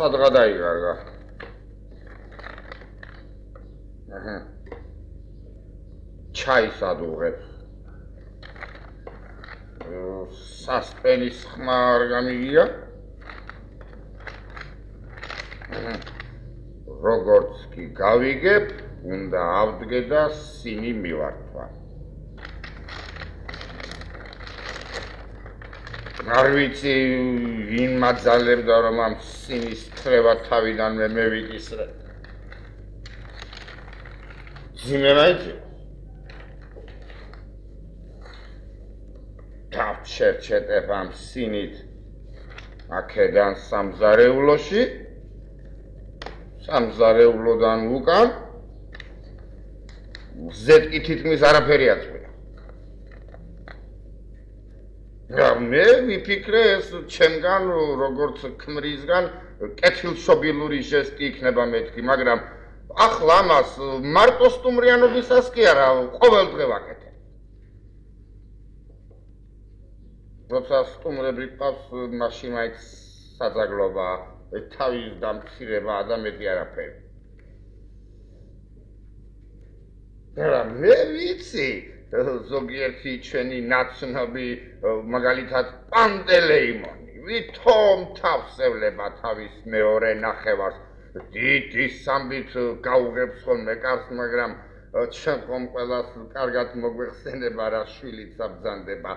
სადღა დაიგარგა. აჰა. ჩაის ადუღებს. სასპენის ხმა არ გამიგია? როგორც კი გავიგებ, უნდა ავდგე და სინი მივართვა. არ ვიცი ვინ მაძალებდა რომ ამ სინის ხრევა თავიდან მე მევიკისრე. ძიმერაიძე. დავჩერჩეტებ ამ სინით აქედან სამზარეულოში სამზარეულოდან უკან ზეთკი თითქმის არაფერი აწყვია. რა მე ვიფიქრე ეს ჩემგან როგორც ქმრისგან კეთილშობილური ჟესტი იქნება მეთქი, მაგრამ ახლა მას მარტო სტუმრიანობისას კი არა, ყოველდღე ვაკეთებ. როცა სტუმრები ყავს, მაშინ მაინც საძაგლობა, თავის დამცირება და მეტი არაფერი. რა მე ვიცი, ზოგიერთი ჩვენი ნაცნობი მაგალითად პანდელეიმონი. ვითომ თავსევლება თავის მეორე ნახევარს. დიდი სამბით გაუღებს ხოლმე კარს მაგრამ ჩვენ ხომ ყველას კარგად მოგვეხსენება რა შვილიც აბზანდება.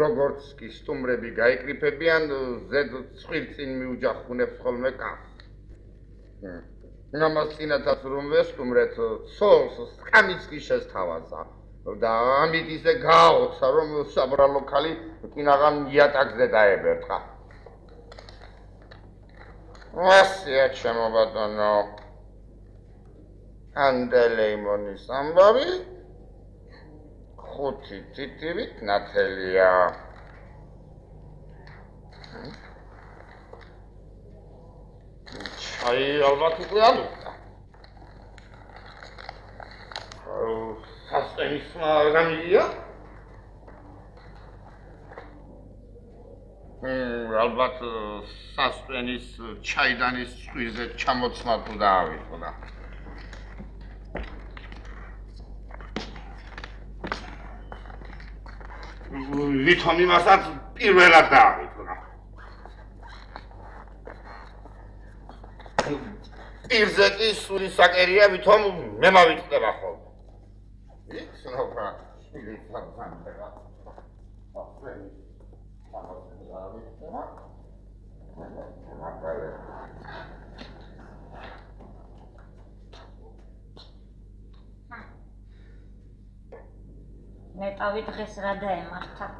როგორც კი სტუმრები გაიკრიფებიან ზედ წვირწინ მიუჯახუნებს ხოლმე კარს. ნამას წინათაც რომ ვესტუმრეთ ცოლს სკამიც კი შესთავაზა და ამით ისე გააოცა რომ საბრალო ხალი კინაღან იატაკზე დაებერტყა. ასია ჩემო ბატონო. ანდელეიმონის ამბავი ხუთი თითივით ნათელია. ჩაი ალბათ უკვე ალუთა. აუ სასწენის გამიგია? მ ალბათ სასწენის ჩაიდანის წვირზე ჩამოცმა თუ დაავიღო და ვითომ იმასაც პირველად დაავიღო და პირზე კი სული საკერია ვითომ მე მავიწყდება ხოლმე იქ სნობა შილი სამსანდა აფრენი სამოსა მე ტავი დღეს რა დაემართა?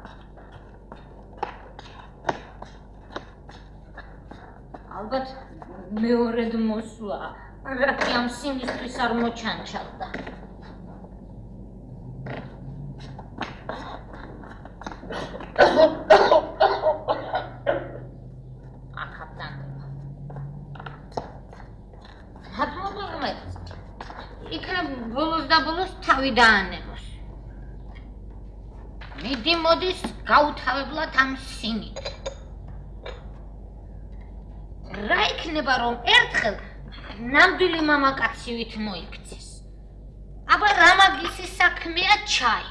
ალბათ მეორედ მოსვლა. რა კი ამ სიმისთვის არ მოჩანჩალდა თავი დაანებოს. მიდი მოდის გაუთავებლად ამ სინით. რა იქნება რომ ერთხელ ნამდვილი მამაკაცივით მოიქცეს. აბა რა მაგისი საქმეა ჩაი.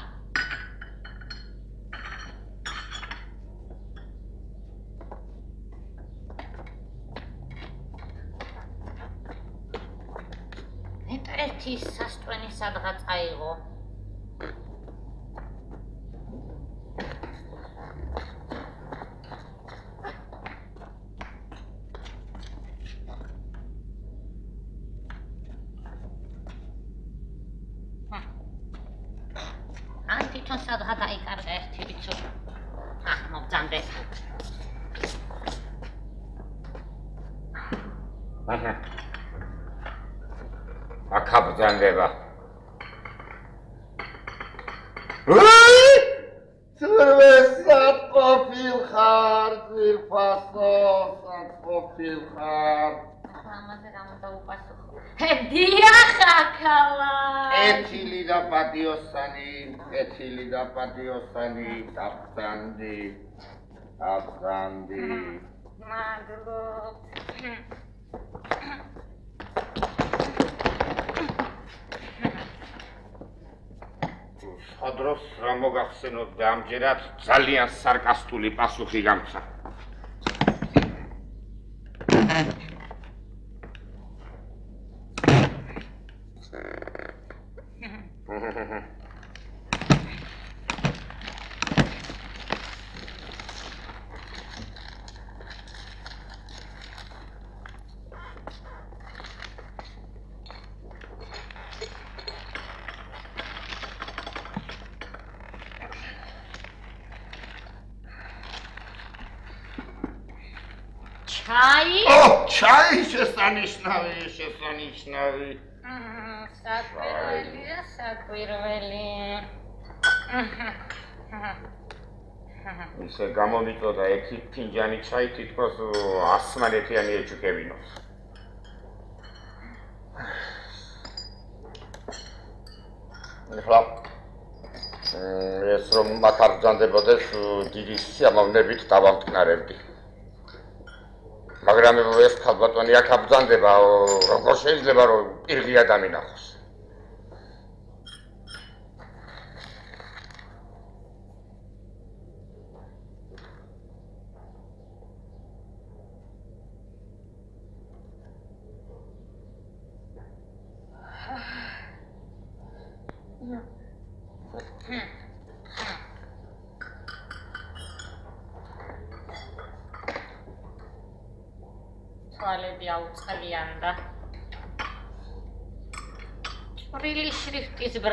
სასტვენი სადღაც აბძანდი. მადლობ. ხოდროს რა მოგახსენოთ და ამჯერად ძალიან სარკასტული პასუხი გამცა. ჩაი? ო, შესანიშნავი, შესანიშნავი. საკვირველია, საკვირველი. ისე გამომიწოდა ერთი ფინჯანი ჩაი თითქოს ასმანეთიანი ეჩუქებინოს. ეხლა ეს რომ მათ არ ბრძანდებოდეს დიდი სიამოვნებით დავამტკნარებდი. მაგრამ ეს ხალბატონი აქ აბძანდება როგორ შეიძლება რომ პირღია დამინახოს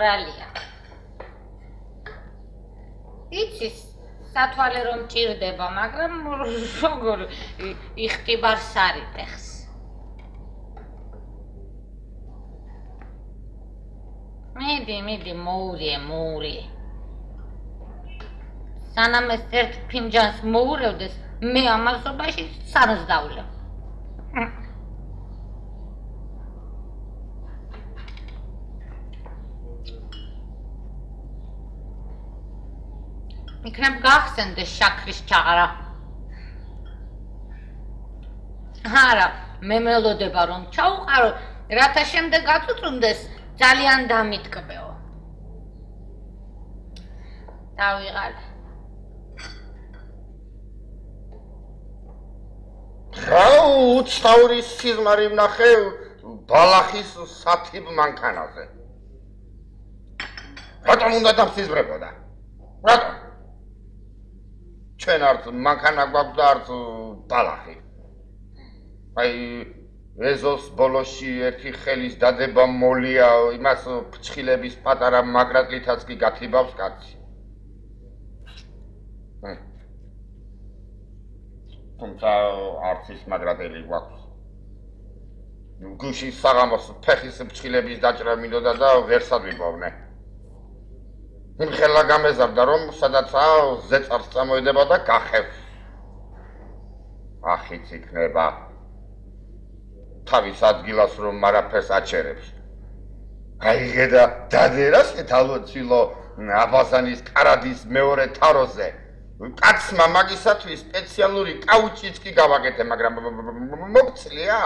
ბრალია. იცის სათვალე რომ ჭირდება, მაგრამ როგორ იხტიბარ სარიტეხს. მიდი, მიდი, მოურიე, მოურიე. სანამ ეს ერთ ფინჯანს მოურევდეს, მე ამასობაში სანს დავლებ. იქნებ გახსენდეს შაქრის ჩაღრა. არა, მე მელოდება რომ ჩაუყარო, რათა შემდეგ აწუწუნდეს ძალიან დამიტკბეო. დავიღალე. რა უცნაური სიზმარი ვნახე ბალახის სათიბ მანქანაზე. რატომ უნდა დამსიზმრებოდა? რატომ? ჩვენ არც მანქანა გვაქვს და არც ბალახი. აი ეზოს ბოლოში ერთი ხელის დადება მოლია იმას ფჩხილების პატარა მაგრატლითაც კი გათიბავს კაცი. თუმცა არც ის მაგრადელი გვაქვს. გუში საღამოს ფეხის ფჭილების დაჭრა მინდოდა და ვერსად ვიპოვნე. იმ ხელა გამეზარდა რომ სადაცაა ზეწარს წამოედება და გახევს. ახიც იქნება. თავის ადგილას რომ მარაფერს აჩერებს. აიღედა დადერას ეთალოცილო აბაზანის კარადის მეორე თაროზე. კაცმა მაგისათვის სპეციალური კაუჩიც კი გავაკეთე, მაგრამ მოგწლია,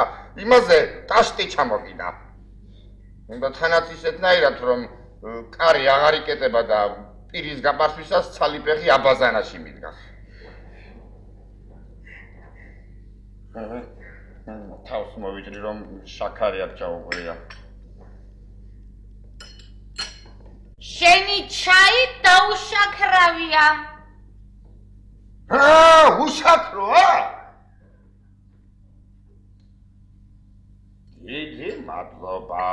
იმაზე ტაშტი ჩამოგიდა. უნდა თანაც ისეთნაირად რომ კარი აღარ იკეტება და პირის გაპასვისას ცალიფეხი აბაზანაში მიდგას. აჰა. თავს მოვიჭრი რომ შაქარი არ ჩაუყრია. შენი ჩაი დაუშაქრავია. აა, უშაქროა? იგი მადლობა.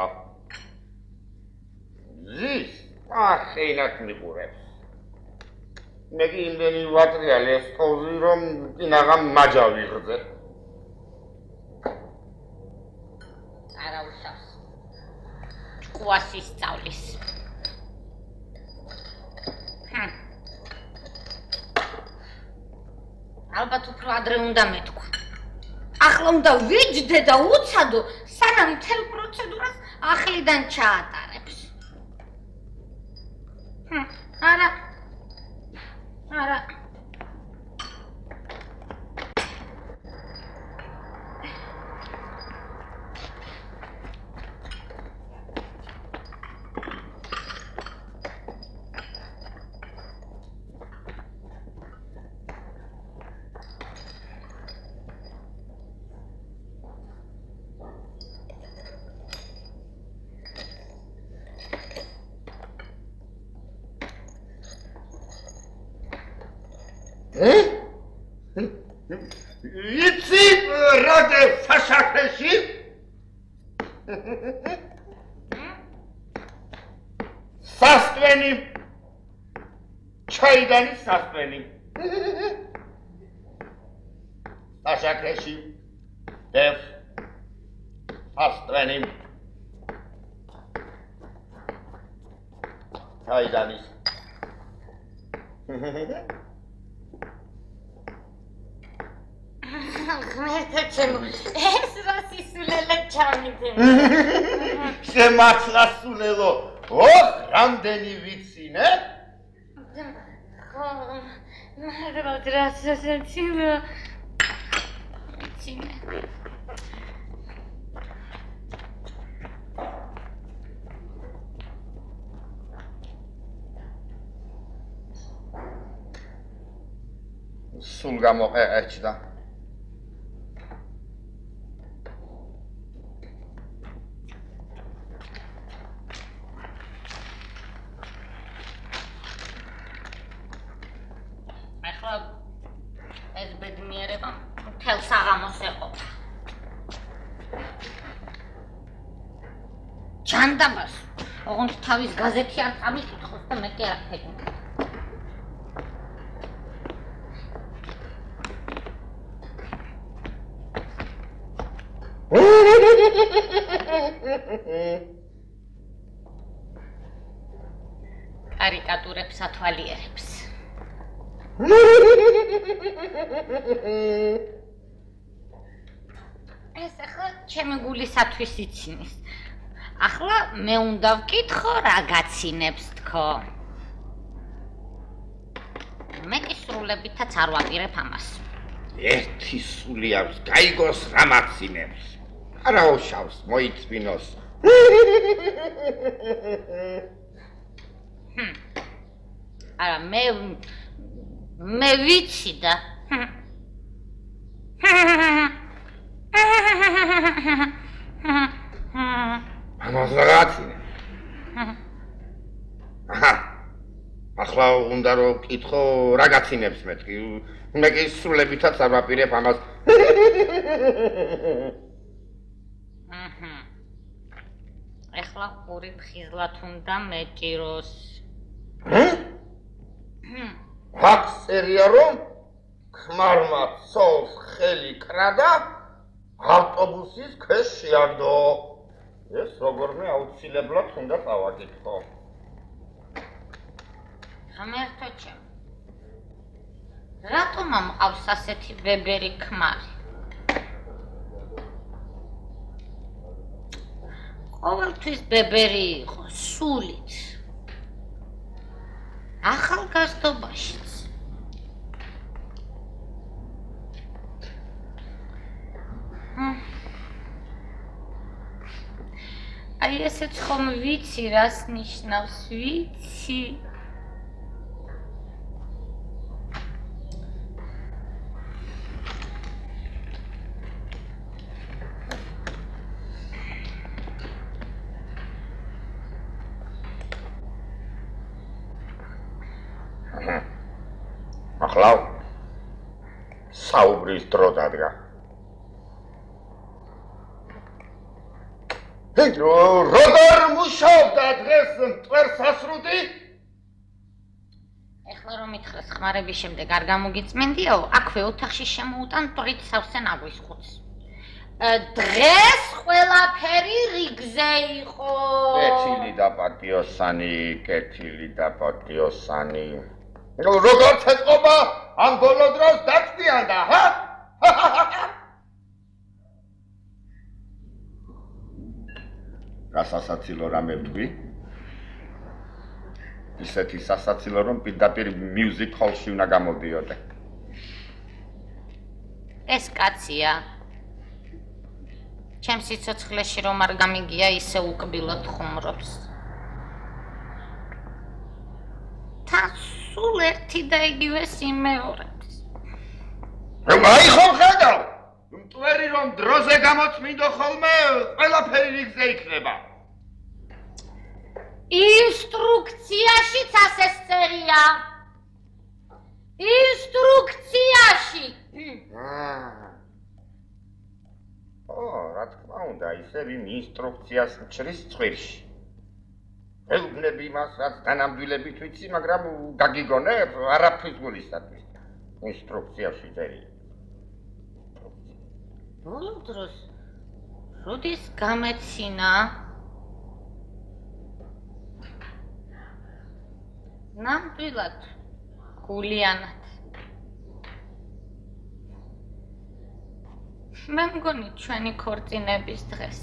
ზის, ახეინათ მიყურებს. მე კი იმდენი ვატრია ლესკოვი რომ ინაღამ მაჯა ვიღზე. არა უშავს. ჭკუას ისწავლის. ალბათ უფრო ადრე უნდა მეთქვა. ახლა უნდა ვიჯდე და უცადო, სანამ თელ პროცედურას ახლიდან ჩაატარებს. ჰმ, არა. ღმერთო ეს რა სისულელე ჩამიდე? შემაცლა სულელო ო რამდენი ვიცი ნე? ხო მაგრამ რა სასაცილო ცინე სულ გამოყეჭდა გაზეთი არ წამიკითხოს და მე კი არ ფეგო კარიკატურებს ათვალიერებს. ეს ახლა ჩემი გულისათვის ცინის ახლა მე უნდა ვკითხო რა გაცინებს თქო. მე კი სრულებითაც არ ვაპირებ ამას. ერთი სული აქვს გაიგოს რა მაცინებს. არაოშავს მოიწვინოს. არა მე მე ვიცი და ამას რაღაცინე. აჰა. ახლა უნდა რომ ვკითხო რა გაცინებს მეთქი. მე კი სრულებითაც არ ვაპირებ ამას. ახლა ორი ფხიზლათ უნდა მეჭიროს. ჰა? ფაქსერია რომ ხმარმა ცოლს ხელი კრადა ავტობუსის ქვეშ შეაგდო. ეს როგორმე აუცილებლად უნდა წავაკითხო. ამერთო ჩემ. რატომ ამყავს ასეთი ბებერი ქმარი? ყოველთვის ბებერი იყო სულით. ახალგაზრდობაშიც. ჰმ აი ესეც ხომ ვიცი რას ნიშნავს ვიცი ახლა საუბრის დრო დადგა როგორ მუშაობდა დღეს მტვერსასრუტი? ეხლა რომ მითხრას ხმარების შემდეგ არ გამოგიწმენდიაო, აქვე ოთახში შემოუტან ტრით სავსე ნაგვის ხუთს. დღეს ყველაფერი რიგზე იყო. კეთილი და პატიოსანი, კეთილი და პატიოსანი. როგორ ცეწყობა ამ ბოლო დროს დაწვიანდა, ჰა? გასასაცილო რამე ვთქვი? ისეთი სასაცილო რომ პირდაპირ მიუზიკ ჰოლში უნდა გამოდიოდე. ეს კაცია. ჩემ სიცოცხლეში რომ არ გამიგია ისე უკბილოდ ხუმრობს. თან სულ ერთი და იგივე სიმეორებს. აი ხო ხედავ? მტვერი რომ დროზე გამოწმინდო ხოლმე, ყველაფერი რიგზე იქნება. ინსტრუქციაშიც ასე წერია. ინსტრუქციაში. ო, რა თქმა უნდა, ისევ იმ ინსტრუქციას ჩრის წვირში. ელუბნები იმას, რაც განამდვილებით ვიცი, მაგრამ გაგიგონებ, არაფრის გულისათვის. ინსტრუქციაში წერია. ბოლო დროს როდის გამეცინა? ნამდვილად გულიანად. მე მგონი ჩვენი ქორწინების დღეს.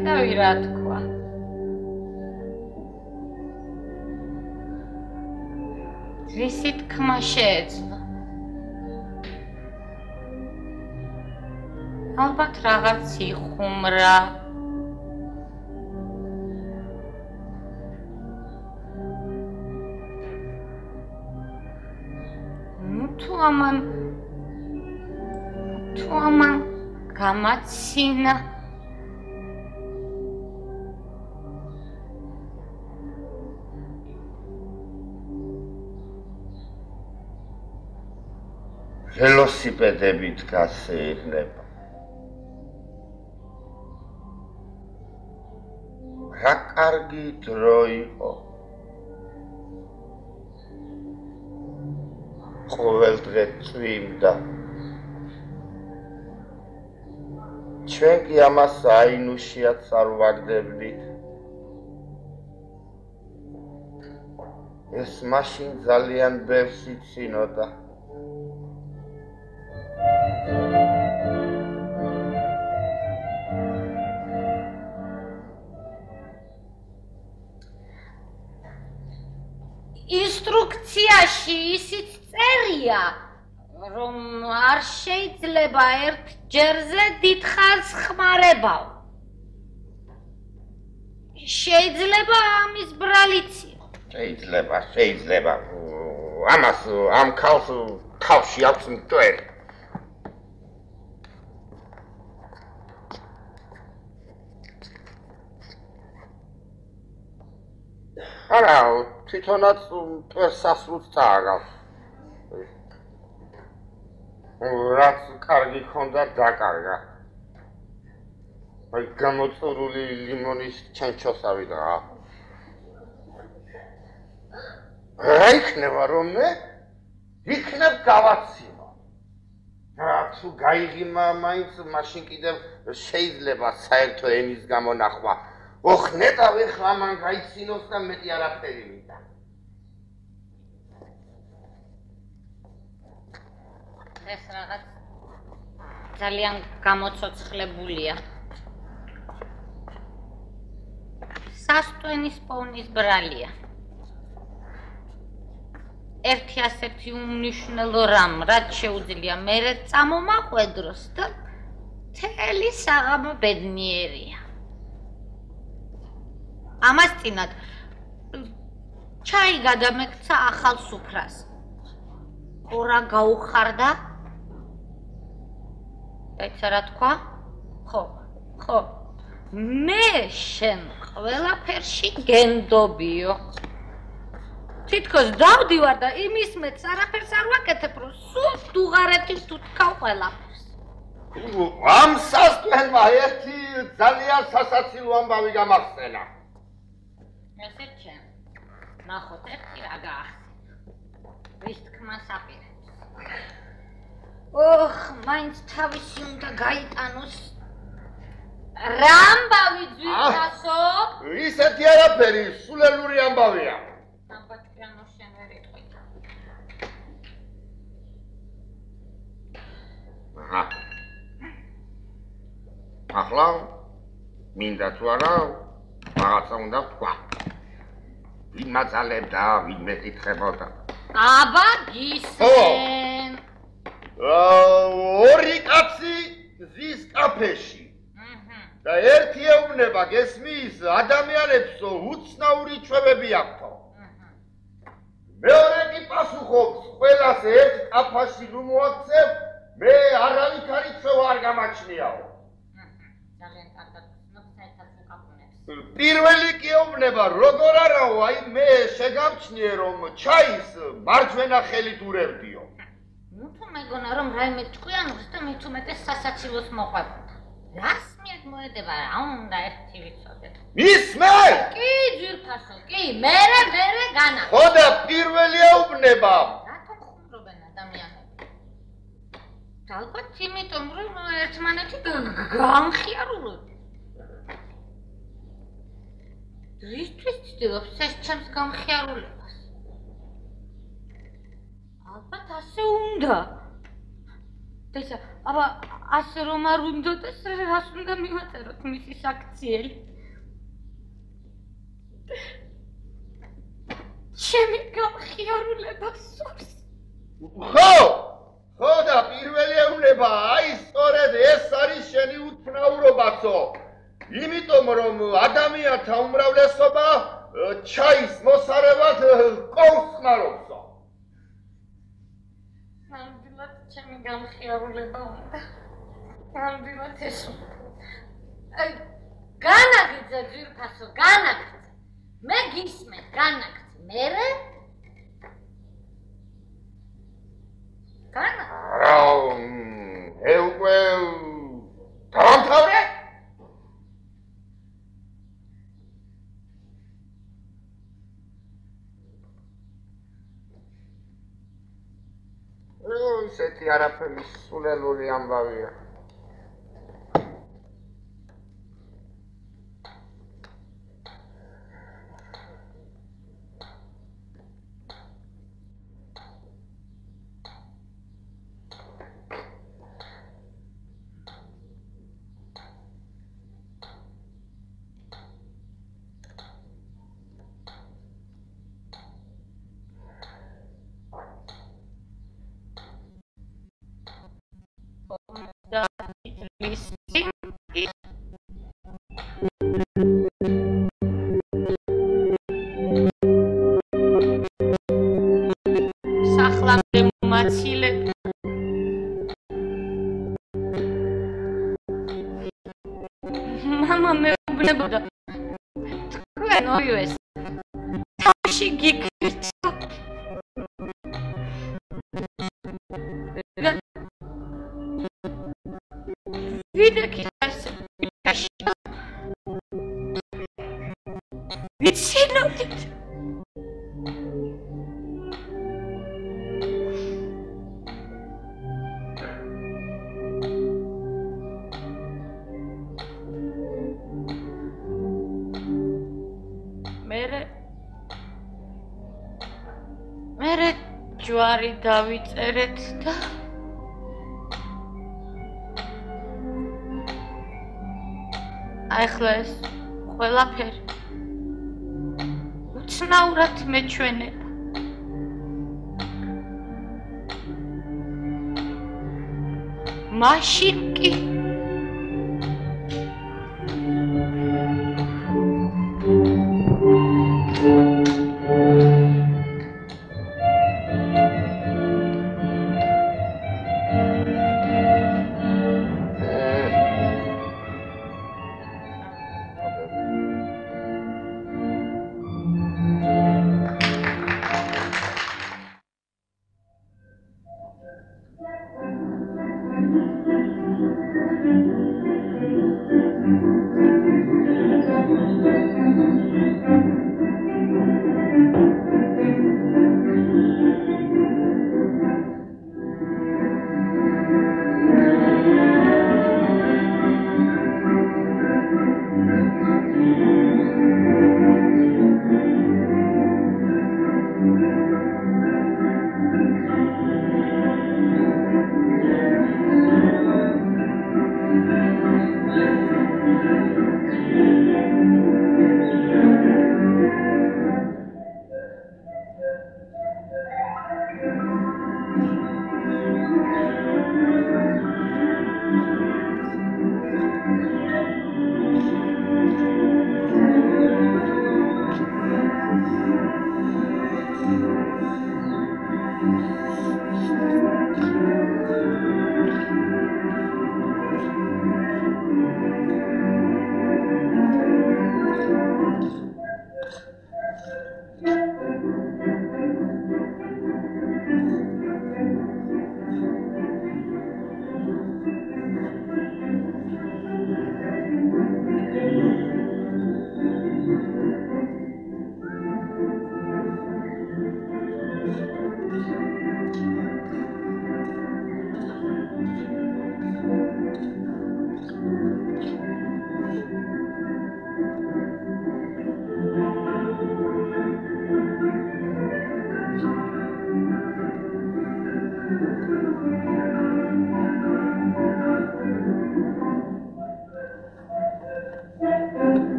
ნეტავი რა თქვა? რისი თქმა შეეძლო? ალბათ რაღაც იხუმრა. თუ ამან თუ ამან გამაცინა ველოსიპედებით გასეირნება რა კარგი დრო იყო? ყოველ დღე წვიმდა. ჩვენ კი ამას აინუშიათ არ ვაგდებდით ეს მაშინ ძალიან ბევრს იცინოდა შეიძლება ერთ ჯერზე დიდხანს ხმარებავ. შეიძლება ამის ბრალიცი. შეიძლება, შეიძლება. ამას ამ ქალს თავში აქვს მტვერი. არა, თვითონაც პერსასრულს წააგავს. რაც კარგი ხონდა დაკარგა. აი გამოწურული ლიმონის ჩანჩოსავი და რა იქნება რომ მე იქნებ გავაციო. რა თუ გაიგიმა მაინც მაშინ კიდევ შეიძლება საერთო ენის გამონახვა. ოხ ნეტავი ხა მან გაიცინოს და მეტი არაფერი მინდა. ეს რაღაც ძალიან გამოცოცხლებულია. სასტვენის პოვნის ბრალია. ერთი ასეთი უმნიშვნელო რამ, რაც შეუძლია მე წამომაყვედროს და თელი საღამო ბედნიერია. ამას წინათ ჩაი გადამეკცა ახალ სუფრას. ორა გაუხარდა ეცა რა თქვა? ხო, ხო. მე შენ ყველაფერში გენდობიო. თითქოს დავდივარ და იმის მეც არაფერს არ ვაკეთებ, რომ სულ დუღარეთის თუ თქვა ყველაფერს. ამ სასტვენმა ერთი ძალიან სასაცილო ამბავი გამახსენა. ესე ჩემ. ნახოთ ერთი რა გაახსენა. ვის თქმა საპირე. ოხ, მაინც თავისი უნდა გაიტანოს. რამბავი ძვირასო? ისეთი არაფერი, სულელური ამბავია. ამბაჭიანო შენ ვერ იტყვი. ახლა მინდა თუ არა, რაღაცა უნდა თქვა. იმაცალებდა, ვინმე კითხებოდა. აბა, გისმენ. ორი კაცი ზის კაფეში. და ერთი ეუბნება გესმის ადამიანებს უცნაური ჩვევები აქვთ. მეორე კი პასუხობს ყველას ერთ კაფაში რომ მოაქცევ მე გამაჩნიაო. ძალიან კარგად ნოფსაითაც უკაპუნებს. პირველი კიოვნება როგორ არაო, აი მე შეგავჩნიე რომ ჩაის მარჯვენა ხელით ურევდიო. მეგონა რომ რაიმე ჭკვიანობს და მით უმეტეს სასაცილოს მოყვებოდა. რას მიეგმოედება რა უნდა ერთი ვიცოდეთ. მისმე? კი ძირფასო, კი, მე მე მე განა. ხო და პირველი აუბნება. რატომ ხუმრობენ ადამიანები? ალბათ იმიტომ რომ ერთმანეთი განხიარულობენ. რისთვის ცდილობს ეს ჩემს განხიარულებას? ალბათ ასე უნდა. დეცა, აბა ასე რომ არ უნდა და რას უნდა მივაწეროთ მისი საქციელი? ჩემი გამხიარულება სურს. ხო! ხო და პირველი ეუბნება, აი სწორედ ეს არის შენი უთნაურობაცო. იმიტომ რომ ადამიანთა უმრავლესობა ჩაის მოსარევად კონსმარობსო. ნამდვილად ჩემი გამხიარულება უნდა. ნამდვილად ეს. აი განაგიძე ძირფასო, განაგიძე. მე გისმე, განაგცი, მე რე? განა? რა, ე უკვე დაამთავრე? ისეთი არაფერი სულელური ამბავია. უცნაურად მეჩვენება. მაშინ კი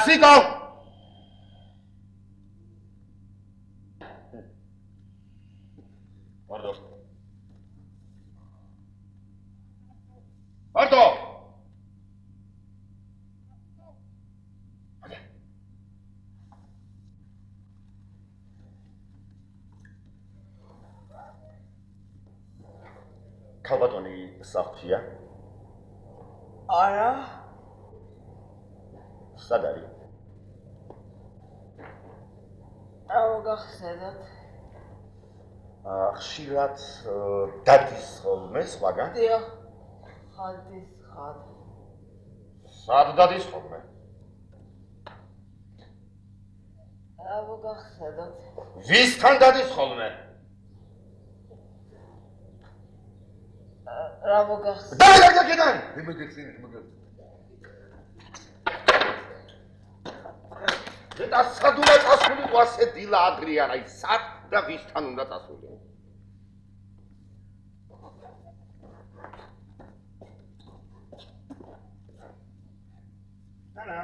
დასიკო. ვარდო. ვარდო. ქალბატონი საფთია? არა. სად არის? აუ აა ხშირად დადის ხოლმე სხვაგან? დიახ. ხალდის ხალ. სად დადის ხოლმე? აუ გახსენოთ. ვისთან დადის ხოლმე? რა მოგახსენე? და და და კიდან. იმეგეცინე, იმეგეცინე. და სად უნდა წასულიყო ასე დილა ადრიან, აი სად და ვისთან უნდა წასულიყო? ანა,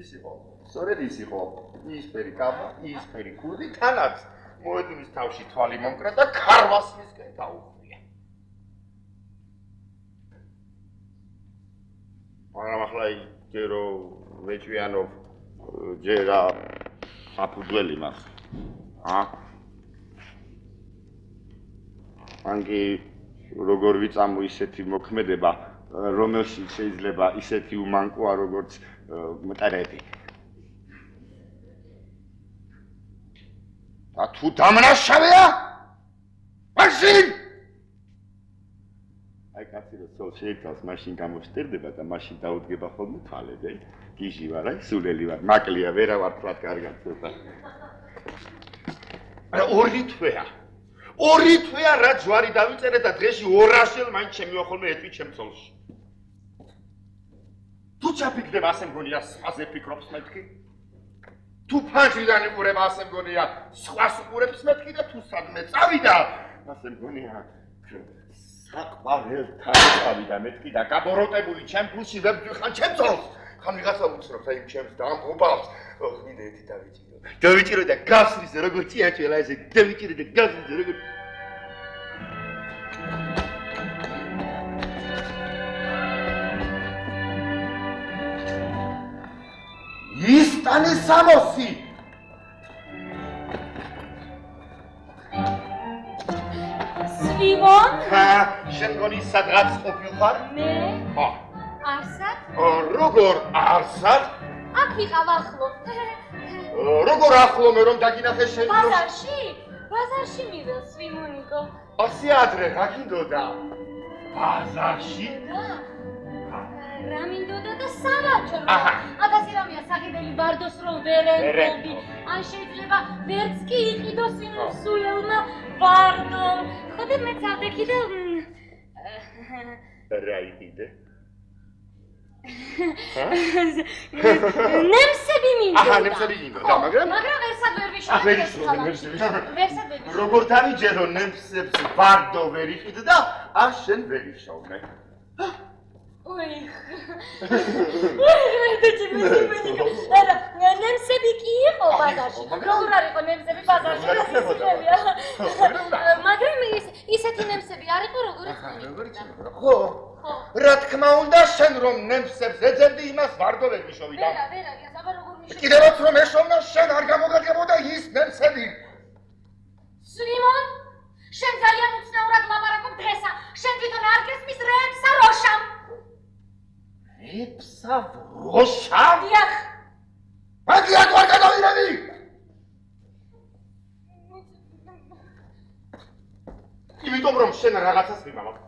ის იყო. სწორედ ის იყო. ის ფერი კაბა, ის ფერი კუდი, თანაც მოედნის თავში თვალი მომკრა და ქარვასისკენ დაუხვია. მაგრამ ახლა იჯერო ვეჭვიანო ჯერა საფუძველი მას. ა? ანგი როგორ ვიწამო ისეთი მოქმედება, რომელშიც შეიძლება ისეთი უმანკოა როგორც მტერები. და თუ დამნაშავეა? მაშინ აი კაცი რო ცოლ შეიცავს, მაშინ გამოშტერდება და მაშინ დაუდგება ხოლმე თვალები. გიჟი ვარ, აი სულელი ვარ, მაკლია, ვერა ვარ თქვათ კარგად ცოტა. არა ორი თვეა. ორი თვეა რა ჯვარი დავიწერე და დღეში 200 მაინც შემივა ხოლმე ეტვი ჩემ ცოლში. თუ ჩაფიქრდება ასე მგონია, ასე ფიქრობს მეთქი? თუ ფანჯრიდან იყურება ასე მგონია, სხვას უყურებს მეთქი და თუ სადმე წავიდა, ასე მგონია. საყვარელთან წავიდა მეთქი და გაბოროტებული ჩემ ფულში ვებძვიხან ჩემ ძოლს. ხან ვიღაცა უცნობს აი ჩემს დამღობავს. მინდა ერთი დავიჭირო. დავიჭირო და გასრის როგორ ციაჭელა ესე დავიჭირო და გასრის როგორ ის ტანი სამოსი სვიმონ? ხა, შენ გონი სადღაც ყოფილხარ? მე? ხო. არსად? როგორ არსად? აქ ვიყავ ახლო. როგორ ახლო მე რომ დაგინახე შენ? ბაზარში? ბაზარში მიველს ვიმონიკო. ასე ადრე რა გინდოდა? ბაზარში? და რა მინდოდა და სავაჭრო. აკაცი რამეა საღებელი ბარდოს რომ ვერ ემბობი. ან შეიძლება ვერც კი იყიდოს იმ მსულელმა ბარდო. ხოდა მე წავდექი და რა იყიდე? ნემსები მინდოდა. აჰა, ნემსები მინდოდა, მაგრამ მაგრამ ვერსად ვერ ვიშოვე. ვერსად ვერ. როგორც არის ჯერო ნემსებს ბარდო ვერ იყიდ და არ შენ ვერ იშოვნე. ოი. ვერ დაჭიმე მენიკა. არა, ნემსები კი იყო ბაზარში. როგორ არისო ნემსები ბაზარში? მაგრამ ის ისეთი ნემსები არ იყო, როგორც მე. ხო. რა თქმა უნდა შენ რომ ნემსებს ეძებდი იმას ვარდო ვერ მიშოვი და ვერა, ვერა, აბა როგორ მიშოვე? კიდევაც რომ ეშოვნა შენ არ გამოგაგებოდა ის ნემსები. სვიმონ, შენ ძალიან უცნაურად ლაპარაკობ დღესა. შენ თვითონ არ გესმის რეებსა როშამ. ეფსა როშა? დიახ. მაგია თუ არ გადავირები? იმიტომ რომ შენ რაღაცას ვიმამავ.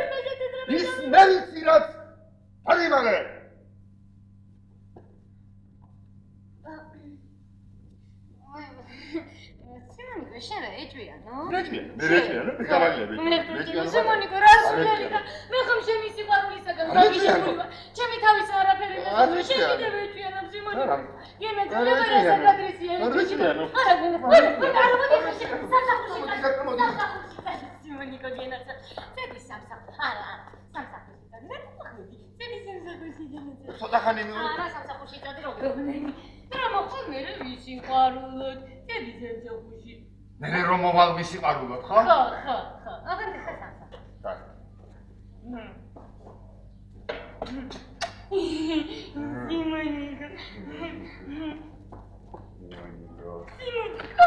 დაგვიდი. წელი სამსახურში გამეწე. ცოტა ხანი მივა. არა სამსახურში წადი როგორმენი. რა მოხდა მე ვისიყვარულოთ. წელი სამსახურში. მე რომ მოვალ ვისიყვარულოთ, ხო? ხო, ხო, ხო. აღარ გასასახა. და. სიმონიკო. სიმონიკო. სიმონიკო.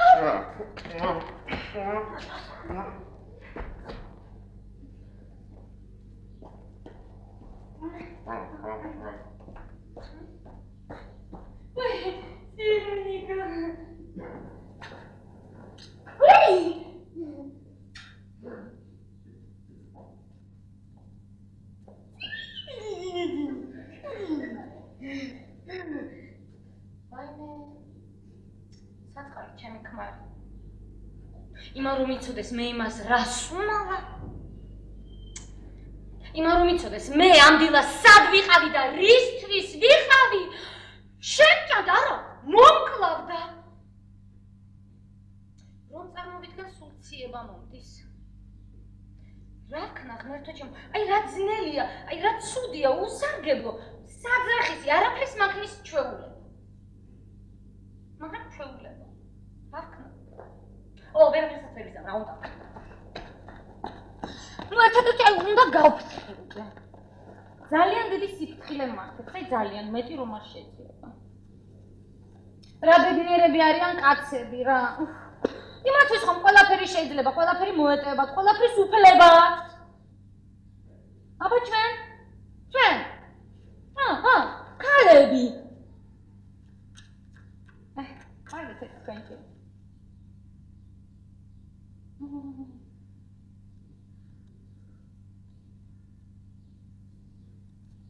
საწყარი ჩემი ქმარი. იმან რომ იცოდეს მე იმას რას უმალა. იმან რომ იცოდეს მე ამ დილას სად ვიყავი და რისთვის ვიყავი. შემჭად არა, მომკლავდა. რომ წარმოვიდგა სულ ციება მომდის. რა ქნა ღმერთო ჩემ, აი რა ძნელია, აი რა ცუდია, უსარგებლო, საძახისი, არაფრის მაგნის ჩვეულება. მაგრამ ჩვეულება. რა ქნა? ო, ვერ ვიზამ, რა უნდა. ნუ ერთადერთი აი უნდა გავფრთხილდე. ძალიან დიდი სიფრთხილე მართებს, აი ძალიან მეტი რომ არ შეიძლება. რა ბედნიერები არიან კაცები რა. იმათვის ხომ ყველაფერი შეიძლება, ყველაფერი მოეტევათ, ყველაფრის უფლება აქვთ. აბა ჩვენ? ჩვენ? ა, ა, ქალები. აი, აი, ეს თქვენკი.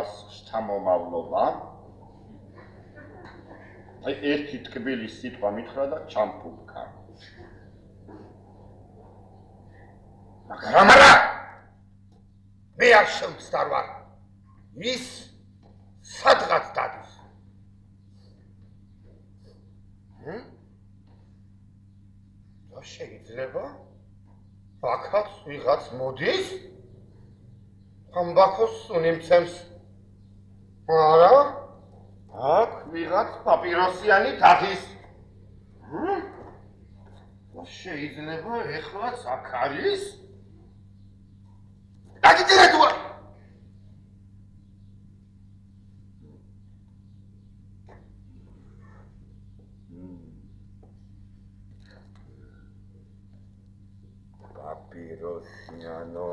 ევას შთამომავლობა. აი ერთი თკბილი სიტყვა მითხრა და ჩამფუფკა. მაგრამ არა მე არ შევცდარ ვარ ის სადღაც დადის. და შეიძლება? აქაც ვიღაც მოდის? ამბაქოს უნიმცემს არა აქ პაპიროსიანი დადის ჰმ? და შეიძლება ეხლაც აქ არის დაგიწერეთუა პაპიროსიანო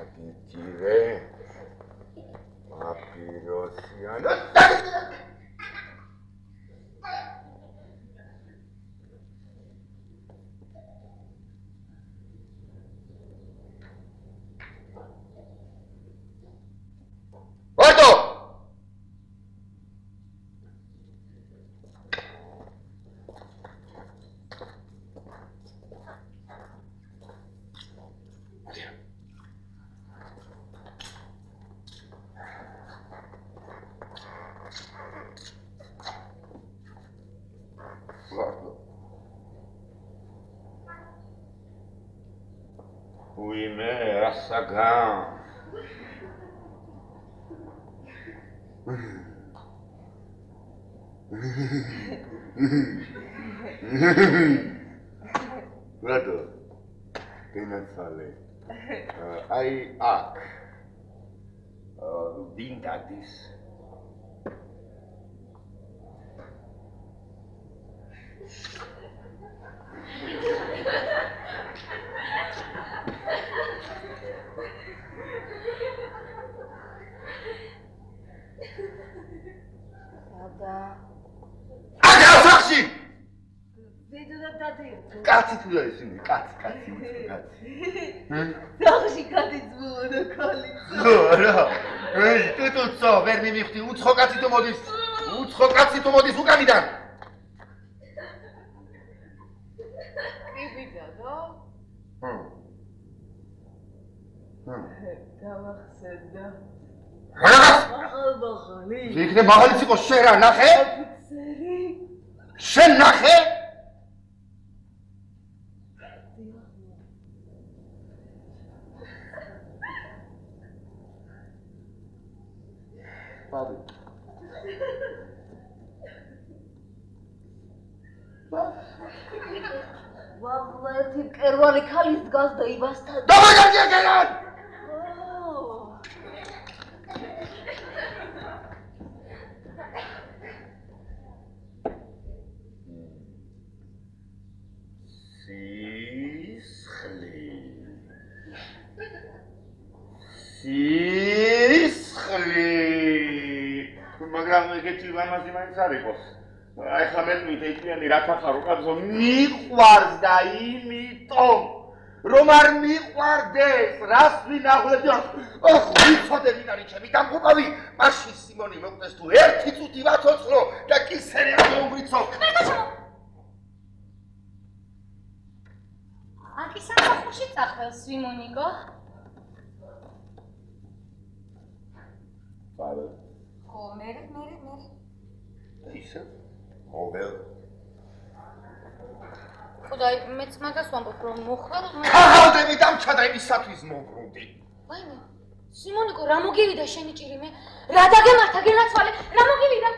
აგიჭირე პაპიროსიანო ვარტო ვარტო უიმე ასაგან რატო? გენაცვალე. აი აქ. აა ვინ დადის? სადა აქ ასახში! ვიდოდა დადიო კაცი თუ და ისინი, კაცი, კაცი, კაცი. დაღში გადიძმონა ქალი ხო, რა. ეი, ტუტუცო, ვერ მიმიხდი, უცხო კაცი თუ მოდის. უცხო კაცი თუ მოდის უკანიდან. კიბიდა და ჰმ. ჰმ. გავახსენდა რაღაც ახალ ბაღალი იქნებ მაღალიც იყო შენ რა ნახე? შენ ნახე? ერთი მკერვალი ქალი დგას და იბასთან დამაგარდია გერან! სისხლი. სისხლი. მაგრამ ეგეთი ლამაზი მაინც არ იყოს. აი ხა მე მითითიანი რა თახარო კაცო მიყვარს და იმიტომ რომ არ მიყვარდეს. რას ვინაღლები ახ ვიცოდე ვინ არის ჩემი დამღუპავი მაშინ სიმონი მოკვდეს თუ ერთი წუთი ვაცოცხლო და კისერი არ მოუვრიცო აკი სამხურში წახვალ სიმონიკო ხო მე მე მე ისე მოვლ ხუდაი მეც მაგას ვამბობ რომ მოხვალ ქაღალდები დამჩადა იმისათვის მოვრუნდი ვაიმე სიმონიკო რა მოგივიდა შენი ჭირიმე რა დაგემართა გენაცვალე რა მოგივიდა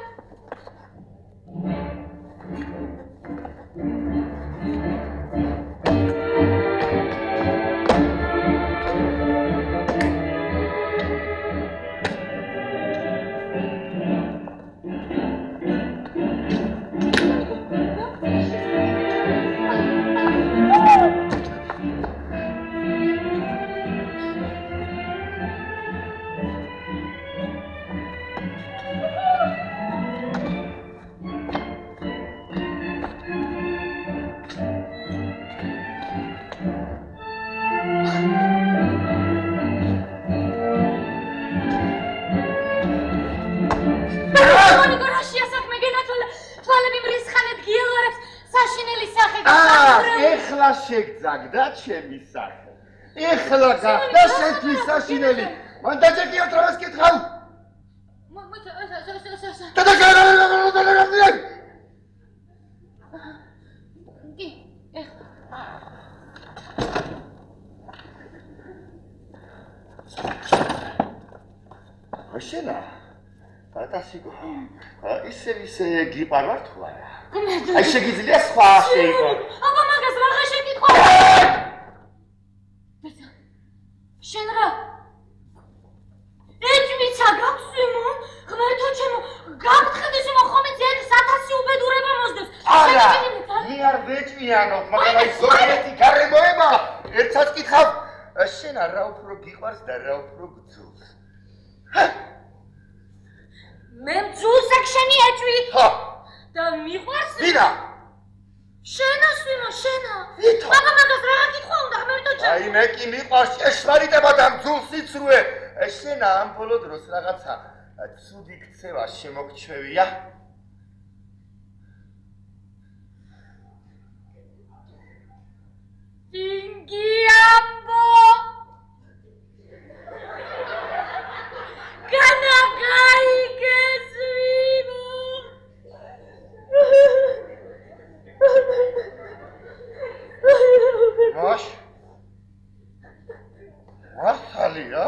შეგძაგდა ჩემი სახე. ეხლა გახდა შენთვის საშინელი. მან დაჭეკიო თრას კითხავ. და და კი აშენა პატასიკო ისე ისე გიპარვარ თუ არა აი შეგიძლია სხვა შეიყო აბა მაგას რაღა შეკითხვა შენ რა ეჭვიცა გაქვს იმო ღმერთო ჩემო გაგთხედეს იმო ხომი ძეთ 1000 უბედურება მოსდევს არა მე არ ვეჭვიანო მაგრამ აი ზოგიერთი გარემოება ერთსაც კითხავ შენ რა უფრო გიყვარს და რა უფრო გძულს? მე მძულს აქ შენი ეჭვი ჰა! და მიყვარს ვინა! შენა სვიმო შენა! ვითო? აბა მაგას რა გითხვა უნდა ღმერთო ჩემო აი მე კი მიყვარს ჭეშმარიტება და მძულს იცრუე! შენ ამ ბოლო დროს რაღაცა ცუდი ქცევა შემოგჩვევია. ინგიამბო განა გაიგესვინო მოშ მართალია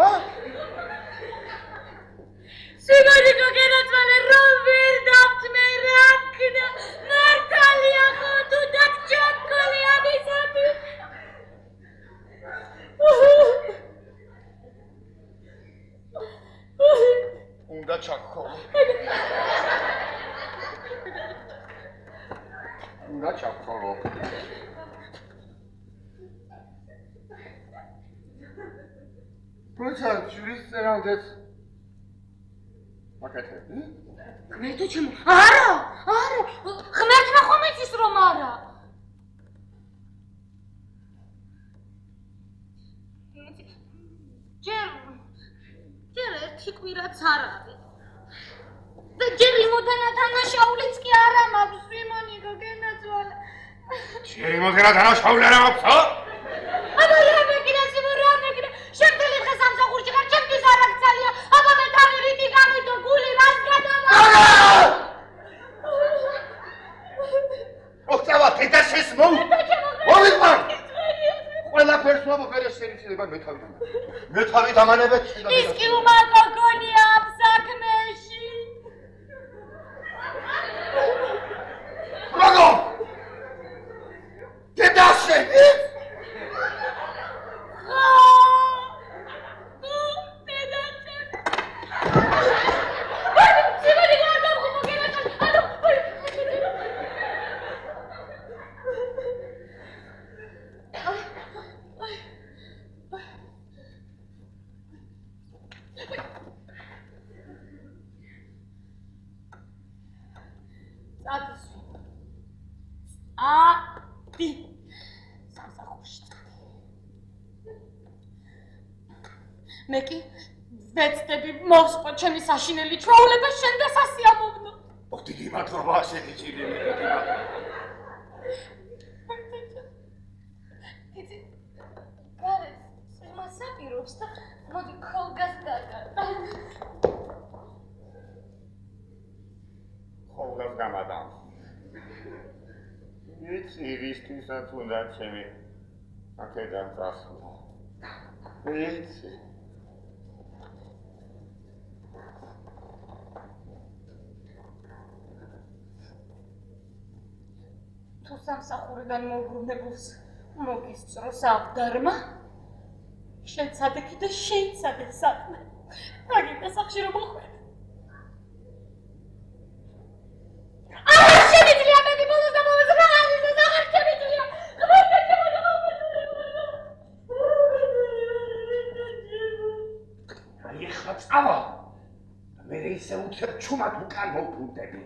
სიმონი გოგენაცვალე რომ ვერ დავთმე რა ქნა მართალია ხო თუ დაგჭოქოლი ამისათი უნდა ჩაქოლო უნდა ჩაქოლო პროცესა ჯურის წერამდეც მაკეთები ღმერთო ჩემო არა არა ღმერთმა ხომ იცის რომ არა? ჯერ ჯერ ერთი კვირაც არ არის და ჯერ იმოდანა თანაშაულიც კი არა მაქვს ვიმონი გოგენაცვალე ჯერი მოდერა დანაშაული არა მაქვს აბა რა მეკიდა სიმო რა მეკიდა შემთელი დღეს სამსახურში ხარ ჩემთვის არ აქცალია აბა მე თავი რითი გამიდო გული რას გადავა? ოქცავა თეთაშეს მო მოვიყარ ყველაფერს მომხერე შეიძლება მე თავი მე თავი დამანებეთ ის კი უმაკოგონია ამ საქმეში. როგორ? თეთაშე ხო ნუ დედაჩე აი სიმონი გადავხო მოგენაჩალ ანუ წადის ატი სამსახურში მე კი ვეცდები მოვსპო ჩემი საშინელი ჩვეულება შენ და სასიამოვნო. ოქ დიდი მადლობა ასეთი ჭირი მე მადლობა იცი გარეთ სულმა საპირობს და მოდი ქოლგას დაგა ხოლმე გამადამ იცი ვისთვისაც უნდა ჩემი აქედან წასვლა. იცი სამსახურიდან მოუბრუნებულს მოგისწროს აღდარმა? შენ სადექი და შეიცადე საქმე. აგიტა სახში რომ მოხვედი არა შემიძლია მეტი ბოლოს და ბოლოს რა არის ეს აღარ შემიძლია. აი ხა წავა მე ისე უცებ ჩუმად უკან მოვბრუნდები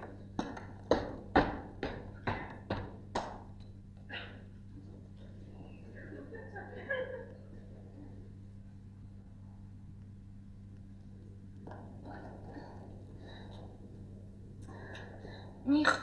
них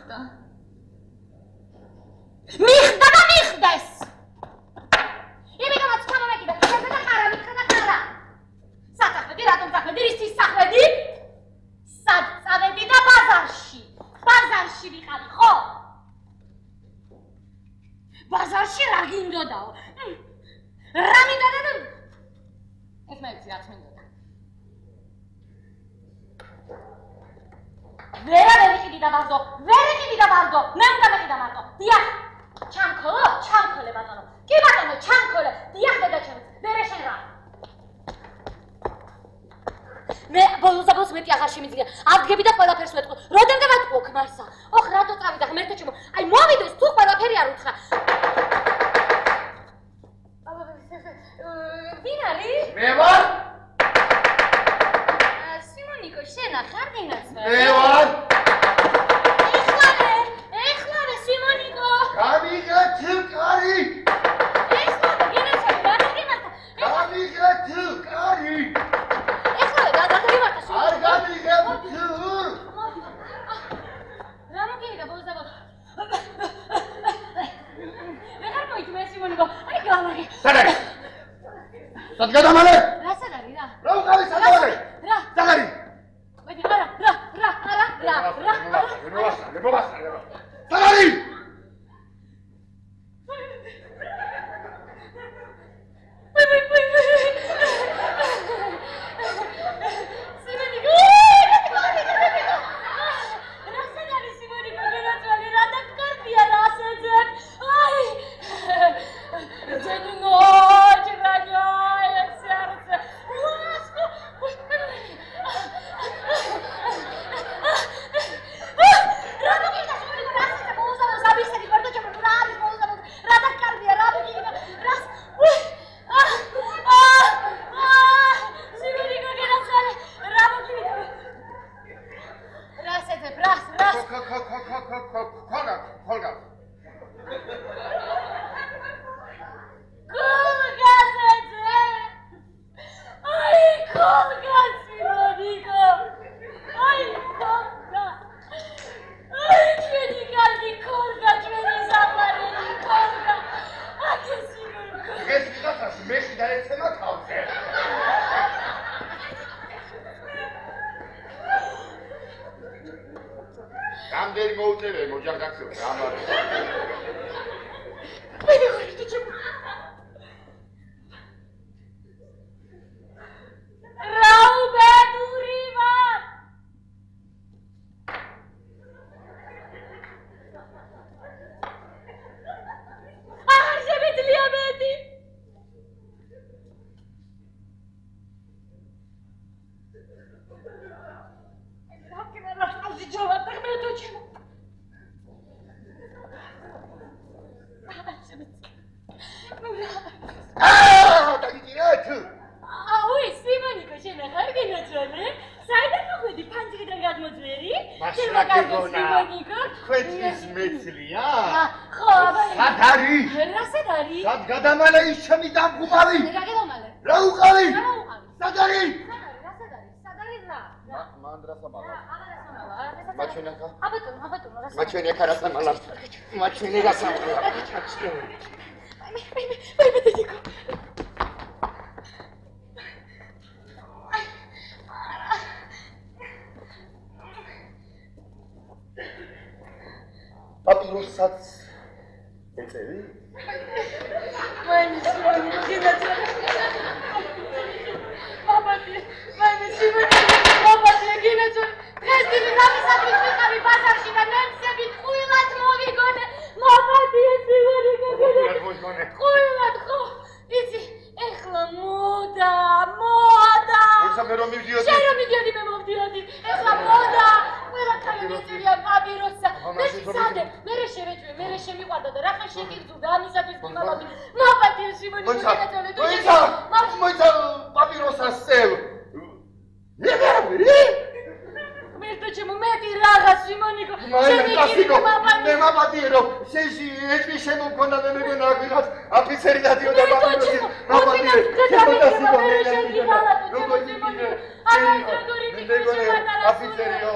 მეგონე აფიცერიო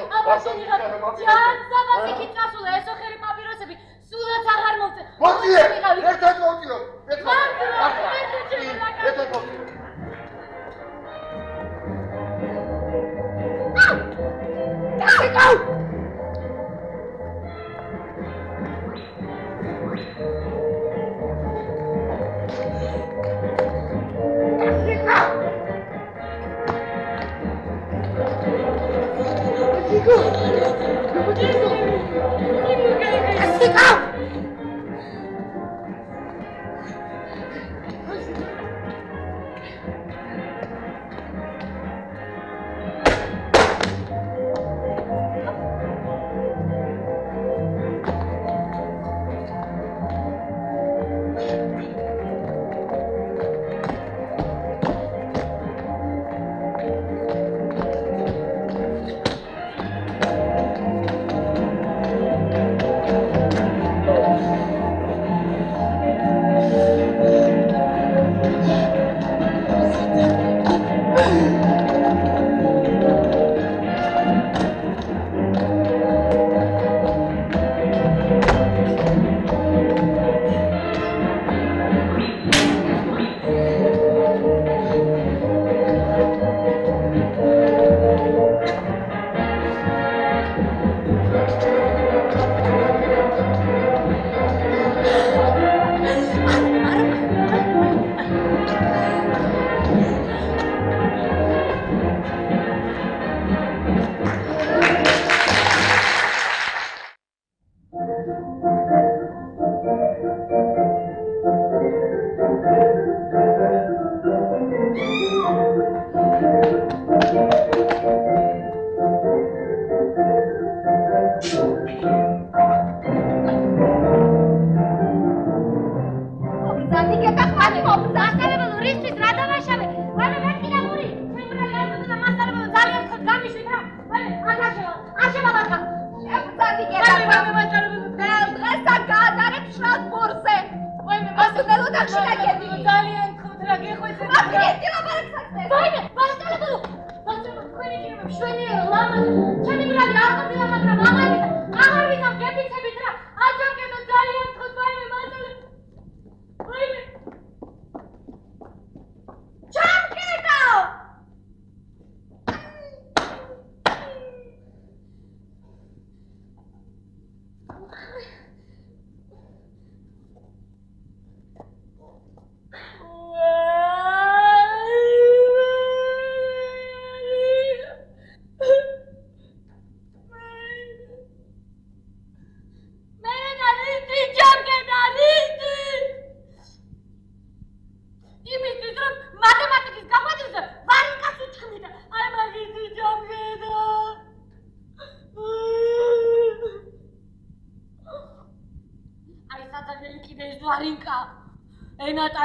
ჯანსაბას იქით წასულა ეს ოხერი პაპიროსები სულაც აღარ მოვწე მოვწიე ერთად მოვწიო! ერთად ერთად მოვწიო! Ah!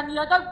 ენატანია და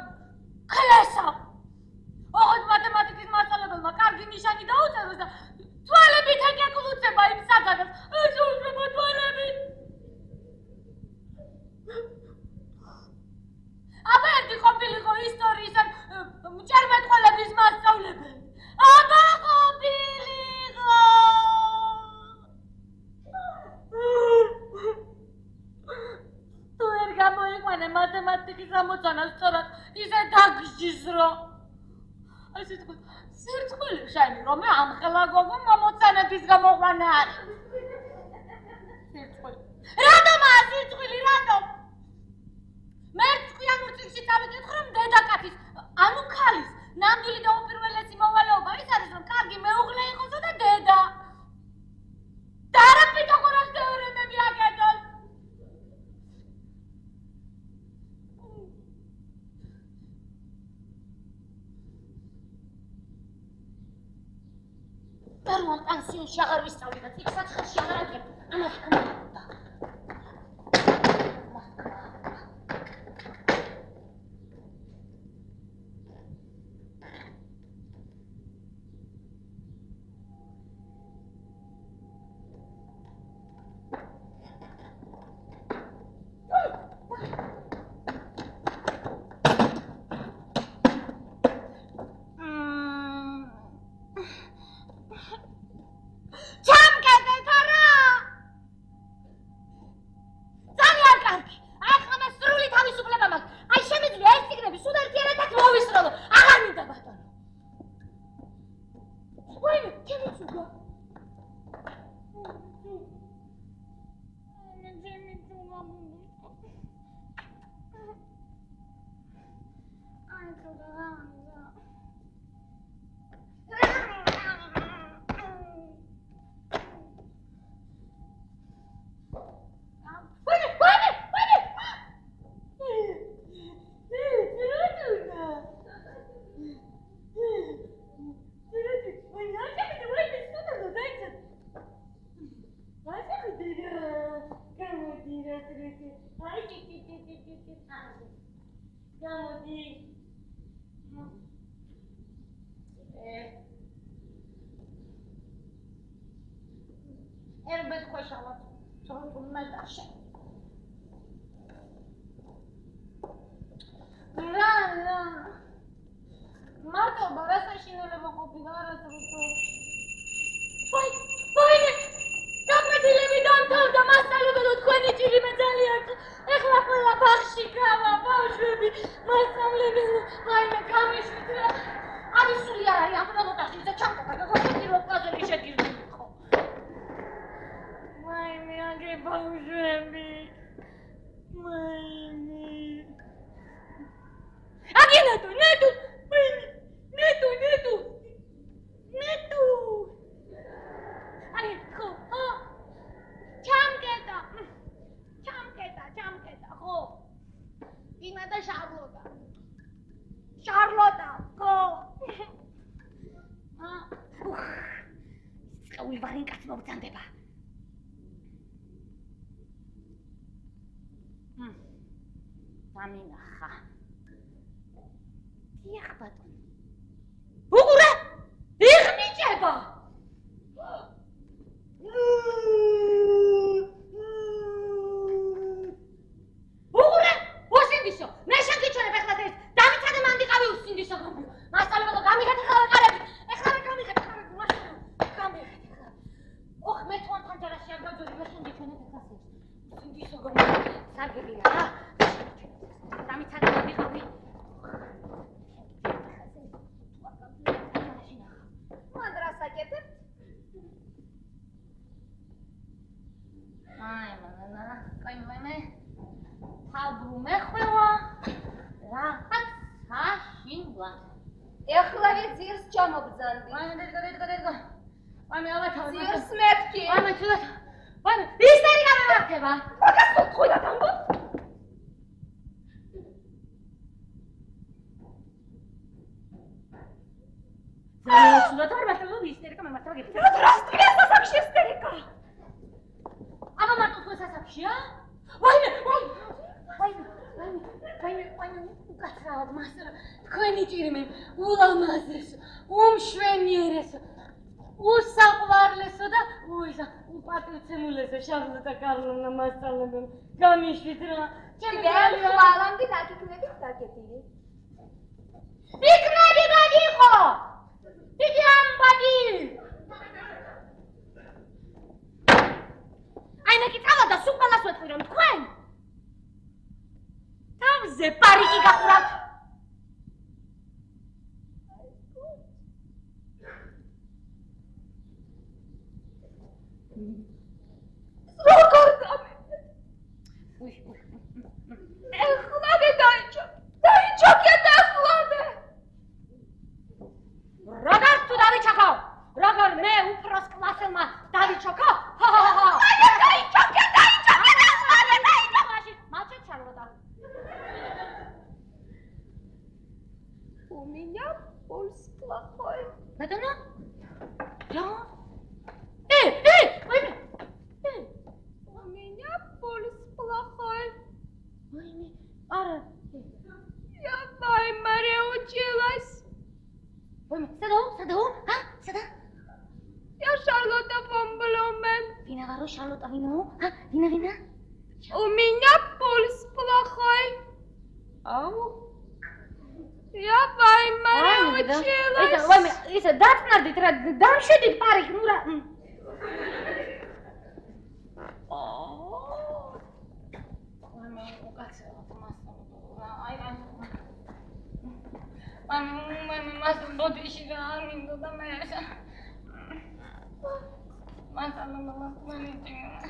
mata lalaklanacağı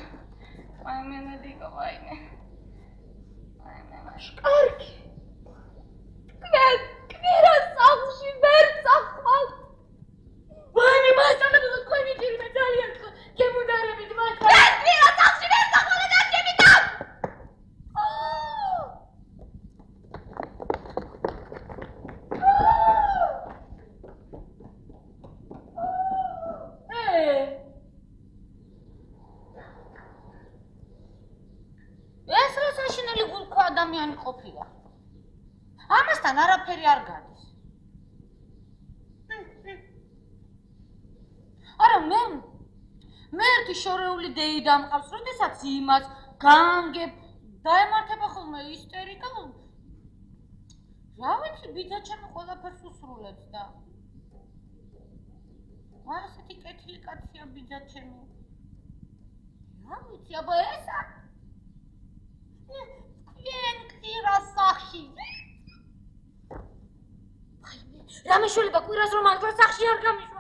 maymunadaki olayını maymuna şıkarki. ამბობს იმას, განგებ დაემართება ხოლმე ისტერიკა. რა ვიცი, ბიძა ჩემი ყველაფერს უსრულებს და არ ასეთი კეთილი კაცია ბიძა ჩემი. რა ვიცი, აბა ესა თქვენ კვირა სახში. რამე შეიძლება კვირას რომ ადგილ სახში არ გამი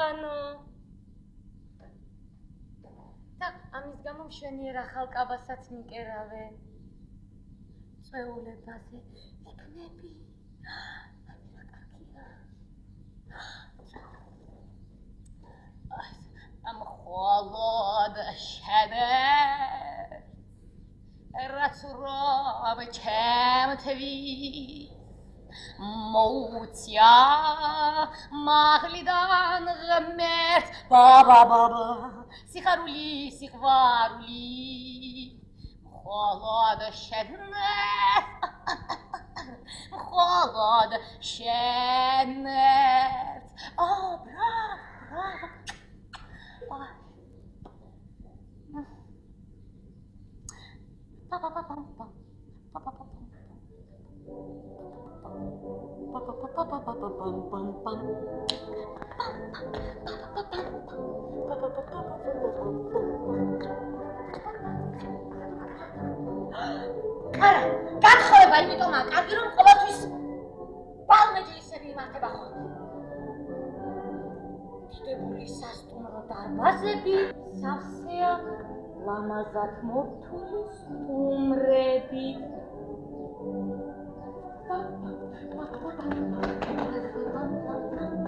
ხანო და ამის გამო მშვენიერ ახალ კაბასაც მიკერავე. წეულებაზე იქნები. ამირა კარგია. ამ холод შედე. რაც რომ ჩემ თვით Moutia, Mahlidan, гмет, ба ба ба ба, Сихарули, Сихварули, Холода щедне, Холода щедне. О, бра бра Па-па-па-пам-пам. Па-па-па-пам-пам. არა, გათხოვება იმიტომაა კარგი, რომ ყოველთვის ბალმეჯლისები იმართება ხოლმე. დიდებული სასტუმრო დარბაზები, სავსეა ლამაზად მოფთული სტუმრები. Thank you.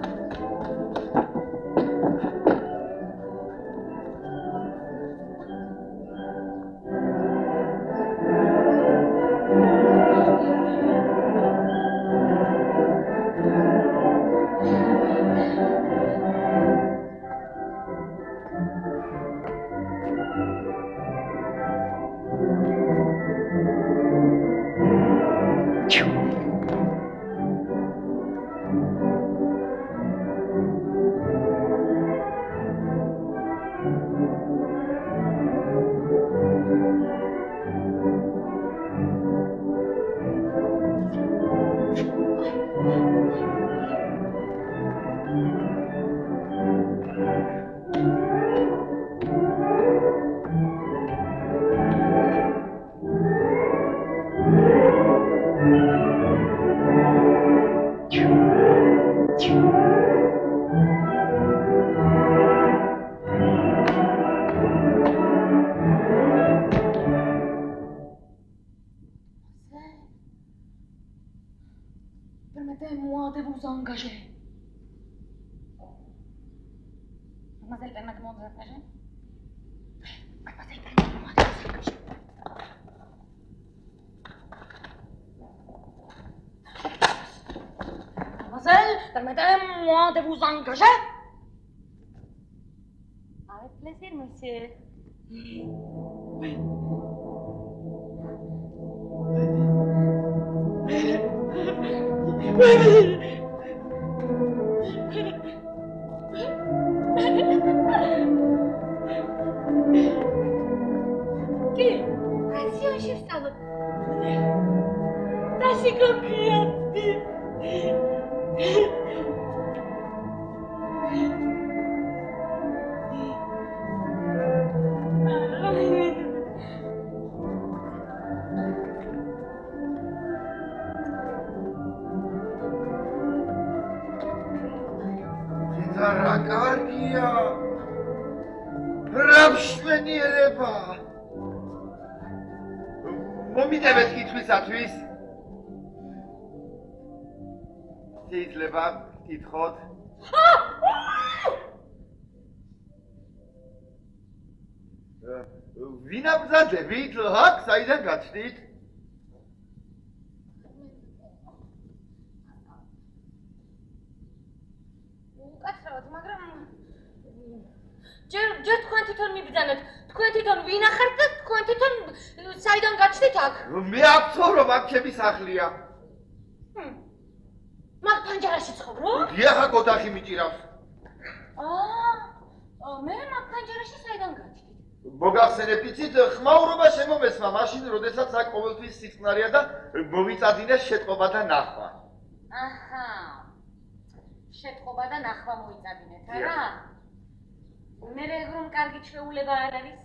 to Baby! Baby! რა კარგია რა მშვენიერება მომიდევეთ კითხვისათვის შეიძლება კითხოთ ვინ აბზადებით აქ საიდან გაჩნდით უკაცრავად, მაგრამ ჯერ ჯერ თქვენ თვითონ მიბრძანეთ. თქვენ თვითონ ვინ ახართ და თქვენ თვითონ საიდან გაჩნდით აქ? მე აქცო რომ აქ ჩემი სახლია მაგ პანჯარაში ცხოვრობ? დიახა ოთახი მიჭირავს აა, მე მაგ პანჯარაში საიდან გაჩნდით? მოგახსენებთ იცით ხმაურობა შემომესმა მაშინ როდესაც აქ ყოველთვის სიწყნარია და მოვიწადინეს შეტყობა და ნახვა აჰა. შეტყობა და ნახვა მოიწადინეთ, არა? მე რეგრომ კარგი ჩვეულება არ არის?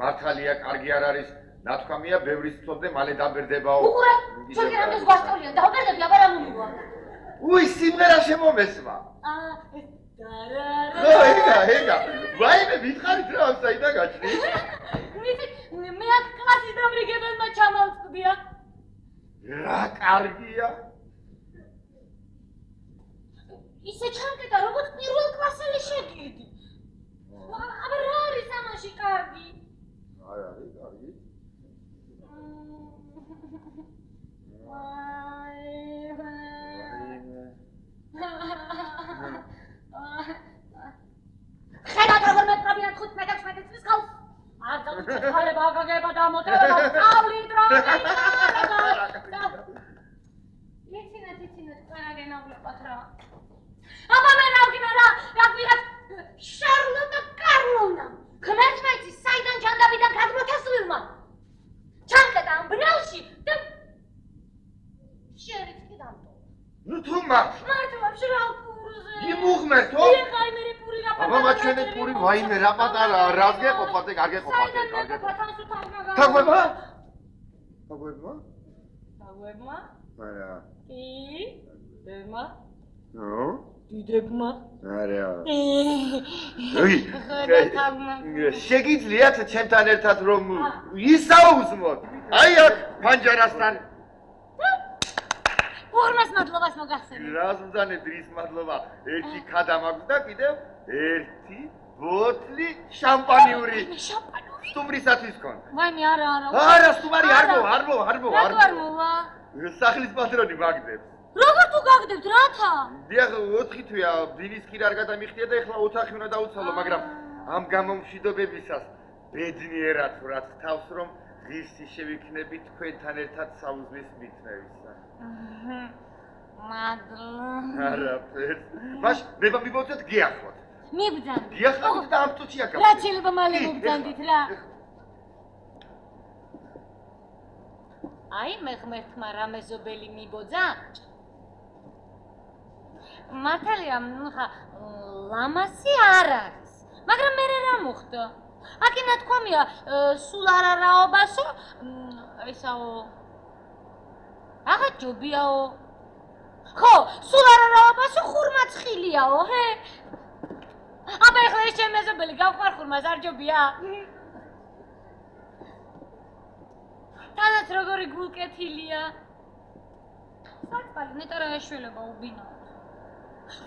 მართალია კარგი არ არის ნათქვამია ბევრი სწოდე მალე დაბერდებაო უყურე, ჩვენ კი რამდენს გვასწავლიან, დავაბერდები, აბა რა მომიგვა? უი სიმღერა შემომესმა აა, დარარა. ეგა ეგა ვაიმე მითხარით რა ამ საიდან გაჩნდი ვიცი, მე აქ კლასის დამრიგებელმა ჩამოვწდია. რა კარგია ისე ჩამკეტა, როგორც პირველ კლასელი შეგიდი. აბა რა არის ამაში კარგი? არ არის კარგი ხედავთ როგორ მეტრაბიან 15-16 წლის ხალხს? არ დავიწყალება აგაგება და მოწევა სწავლით რომ იცინეთ, იცინეთ, ყველა გენავლიყოთ რა. აბა მე რა ვგინა რა, რა ვიღაც შარლოტა კარლოვნა. ქმერთმეცი საიდან ჯანდაბიდან გადმოთესულმა. ჩამკეტა ამ ბნელში და შერიც კი დამტო. ნუ თუ მართ მართლა შრალ პურზე. იმუღმერთო იმერი პური რა აბა მაჩვენეთ პური ვაიმე რა პატარა რას გეყოფათ ეგ არ გეყოფათ საიდან მეყოფა გეყოფათ თანსუ თანგაგა. თაგვება თაგვება თაგვებმა? არა კი. ბერმა? ნუ დიდებმა. არა. შეგიძლიათ ჩემთან ერთად რომ ისაუზმოთ? აი აქ ფანჯარასთან. ფორმას მადლობას მოგახსენე. რას მძანებ დრის მადლობა? ერთი ქადა მაქვს და კიდევ ერთი ბოთლი შამპანიური. შამპანიური. სტუმრისათვის გქონ. ვაიმე არა არა. არა, სტუმარი არ მო, არ მო, არ მო, არ მო. არ მოვა. სახლის პატრონი მაგდებს. როგორ თუ გაგდებთ რათა? დიახ, 4 თვეა, დილის კი არ გადამიხდია და ეხლა ოთახი უნდა დაუცალო, მაგრამ ამ გამომშვიდობებისას ბედნიერად რაც თავს რომ ღირსი შევიქნები თქვენთან ერთად საუზმის მithმევისა. მადლობა. არაფერს. მაშ მე მომიბოძეთ გიახლოთ. მიბძანდით. გიახლოთ და ამ წუთია გახდით. რა შეიძლება მალე მიბძანდით რა? აი მე ღმერთმა რამეზობელი მიბოძა? მართალია, ხა ლამასი არ არის. მაგრამ მე რა მოხდა? აკი ნათქვამია, სულ არ არაობასო, ესაო. აღა ჯობიაო. ხო, სულ არ არაობასო, ხურმა ცხილიაო, ჰე? აბა ეხლა ეს ჩემი მეზობელი გავხარ ხურმას არ ჯობია? თანაც როგორი გულკეთილია. საწყალი ნეტა რა ეშველება უბინო.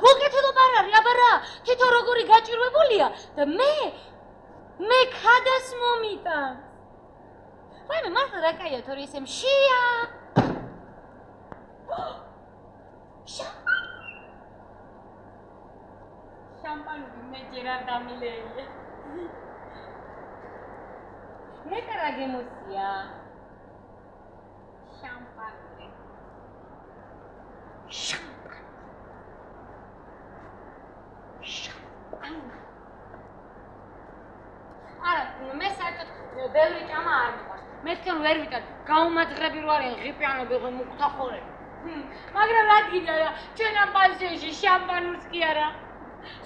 მოკეთილობა არ არის, აბა რა, თითო როგორი გაჭირვებულია და მე მე ხადას მომიტან. ვაიმე, მართლა რა кайია, თორე ესე მშია. შამპანური მე ჯერ არ დამილეიე. მეტა რა გემოსია? შამპანური. შამპანური არა, მე საერთოდ ბევრი ჭამა არ მიყვარს. მე თქვენ ვერ ვიტან, გაუმაძღრები რო არიან ღიპიანები ხო მუქთახორები. მაგრამ რა გიდა რა, ჩვენ ამ პანსიონში შამპანურს კი არა.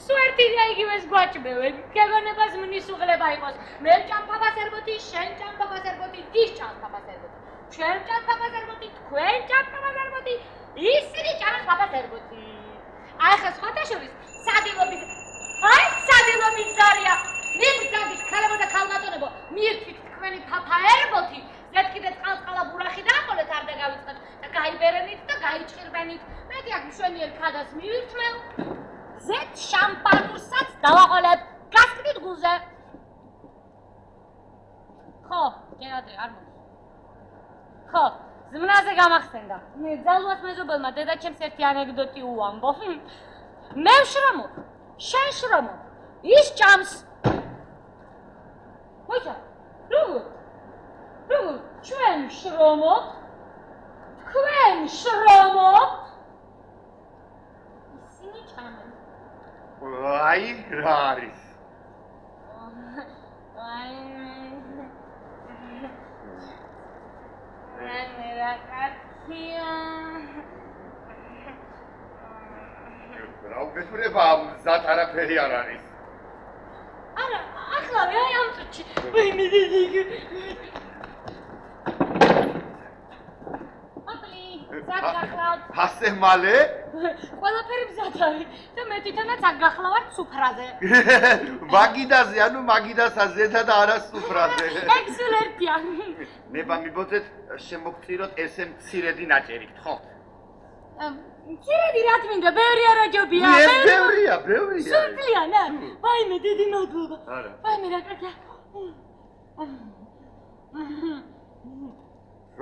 სუერთია იგივეს გვაჭბევენ. გეგონებას მნის უღლება იყოს. მე ჭამფაბას ერბოთი, შენ ჭამფაბას ერბოთი, დის ჭამფაბას ერბოთი. ჩვენ ჭამფაბას ერბოთი, თქვენ ჭამფაბას ერბოთი, ისინი ჭამფაბას ერბოთი. აი ხა სხვათა შორის სადილობის აი სადილობის ზარია. მიბძანდით ქალებო და ქალბატონებო მიირთვით მე ძალუას მეზობელმა დედაჩემს ერთი ანეკდოტი უამბო. მე შრომო. შენ შრომო. ის ჭამს. მოიცა. როგორ? როგორ? ჩვენ შრომო. თქვენ შრომო. ისინი ჭამენ. აი, რა არის? აი მე რა კაცია რა უგესურება ზათ არაფერი არ არის. არა ახლა მე აი ამ წუთში. ვაი მე დიდი ზათ გახლავთ ფასე მალე? ყველაფერი მზად არის და მე თვითონაც აქ გახლავართ სუფრაზე მაგიდაზე ანუ მაგიდასა ზეთა და არა სუფრაზე ეგ სულ ერთია ნება მიბოძეთ შემოგწიროთ ესე მცირედი ნაჭერი ხო მცირედი რა თქმა ბევრი არა ჯობია მე ბევრია ბევრია. სულწლიანა ვაიმე დიდი მადლობა. არა. ვაიმე რა კარგია.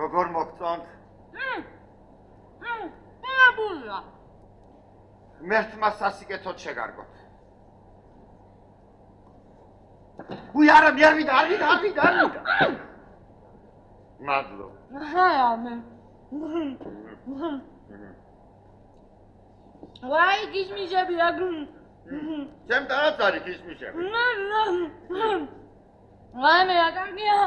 როგორ მოგწონთ? მ აბულა. მერტმა სასიკეთოდ შეგარგოთ. უი არა, მე არ ვიდა, არ ვიდა, არ ვიდა, არ ვიდა. მადლო. ჰაია მე. ვაი, გისმისები აგ. ჩემთანაც არის ნა. ვაი მე აგარგია.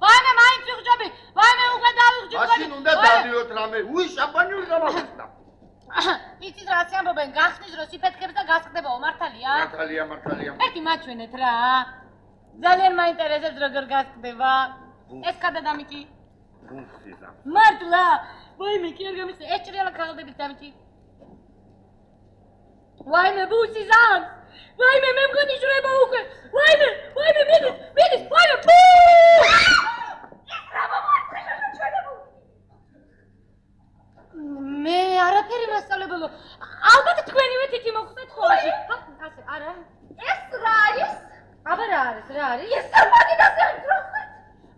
ვაიმე მაინც ვიღჭები, ვაიმე უკვე დავიღჭი. მაშინ უნდა დავიოთ რამე, უი შამპანიური გამოვიხსნა. იცით რა ამბობენ, გახსნის რო სიფეთქებს და გასხდებაო, მართალია? მართალია, მართალია. ერთი მაჩვენეთ რა. ძალიან მაინტერესებს როგორ გასხდება. ეს კადა დამიტი? ბუნხიზა. მართლა? ვაიმე, კი არ გამიცე, ეს ჭრიალა ქაღალდებით დამიტი. ვაიმე, ბუსიზან! ვაიმე, მე მგონი ჟრება უკვე. ვაიმე, ვაიმე, მიდის, მიდის, ვაიმე, ბუ! რა მომარცხე მე არაფერი მასწავლებელო. ალბათ თქვენივე თითი მოხდეთ ხოლმე. ასე, არა. ეს რა არის? აბა რა არის, რა არის? ეს მაგიდაზე ამძროხეთ.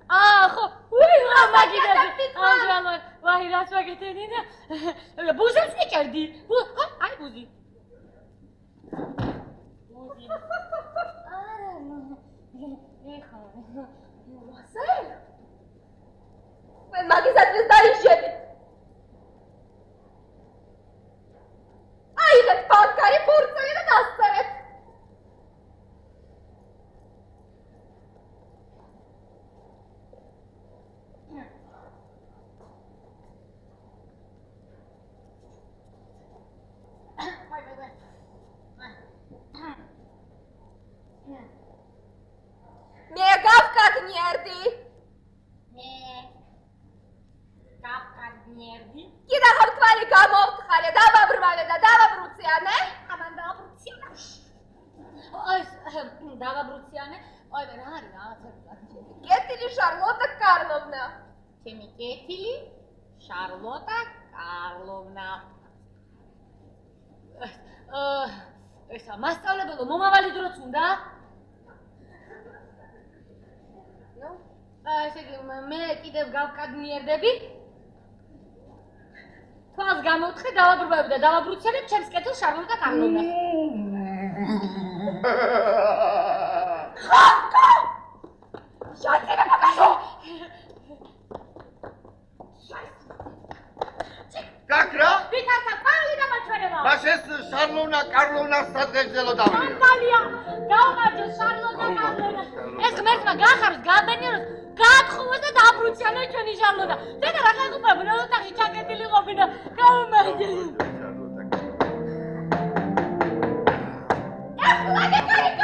აა, ხო, უი, რა მაგიდაზე. ამჟამად, ვაი, რას მაგეთენი და ბუზებს ვიჭერდი. ბუ, ხო, აი ბუზი. ბუზი. არა, ეხა. ასე? მე А ile spotka i burca, ile nas serec. კიდევ გავკადნიერდები. თვალს გამოვთხე, დავაბრუნებ და დავაბრუცელებ ჩემს კეთილ შარლოტა კარლოვნას. შარლოტა მაგაშო. გაკრა? ვითარცა პავლე დამაჩვენება. მას ეს შარლონა კარლონას სადღეგრძელო დავიო. მანტალია გავმარჯო შარლოტა კარლონა. ეს ღმერთმა გახაროს გაბენიეროს გაათხოვოს და დააბრუციანოს ჩვენი შარლოტა დედა რა გაიგობრებინ ოთახში ჩაკეტილი ყოფინა. გავმარჯო ეხლადე კარი გავღე. კარი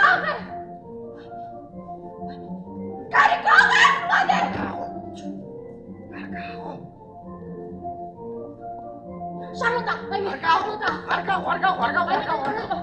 შარლოტა აი შარლოტა არ გაუ, არ გაუ, არ გაუ, არ გაუ. არ გაუ. ვაი